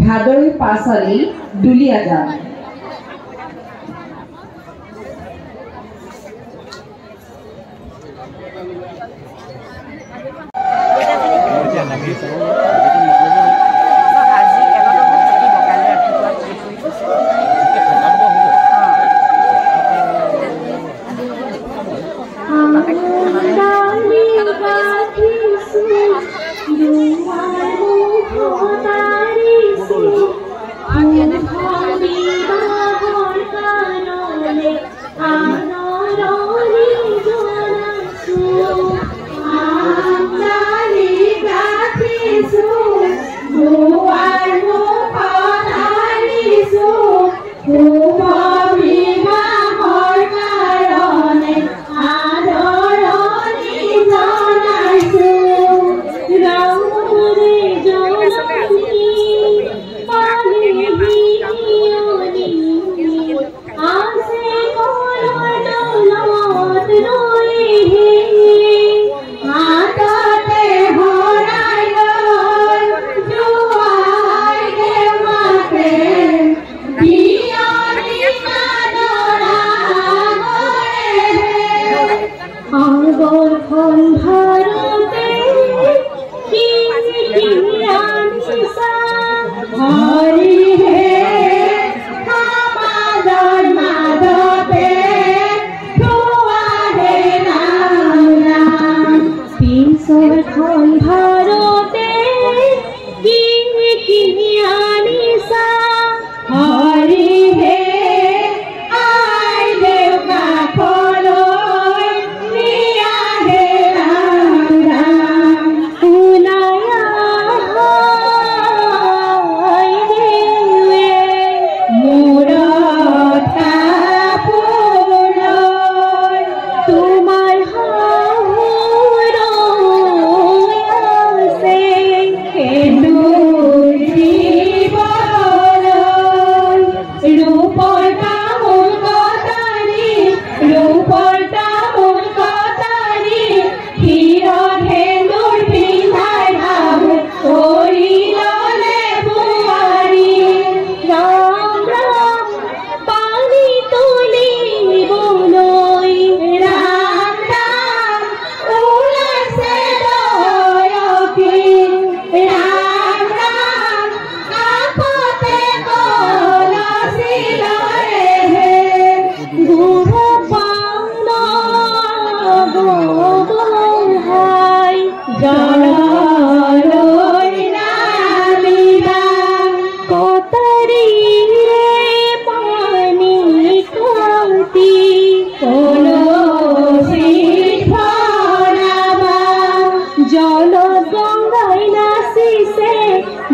ভাদৰী পাচালি Duliya Hari Hari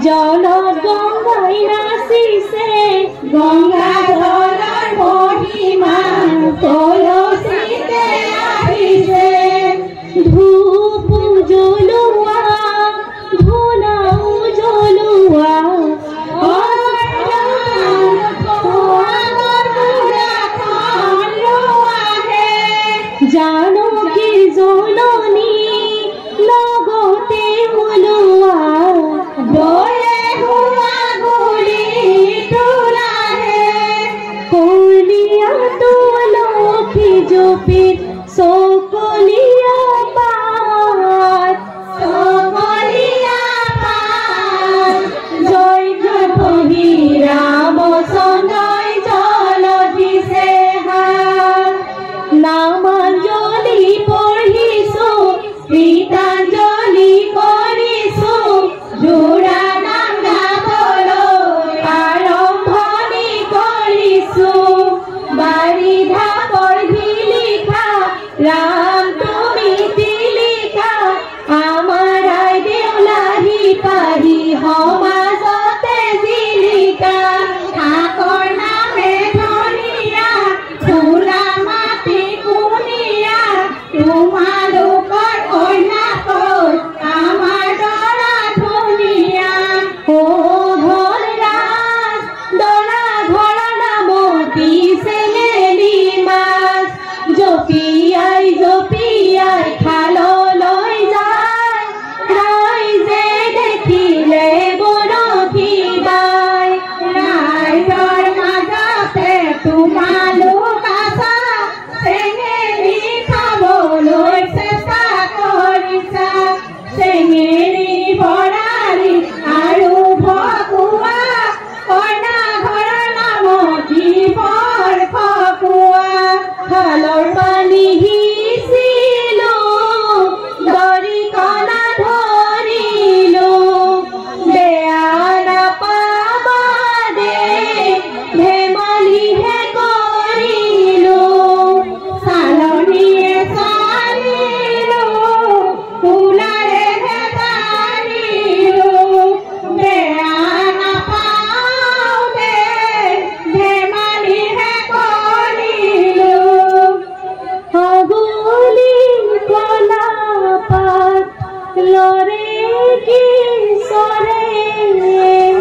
yo no gongo y nací sé gongo. सोरे की सोरे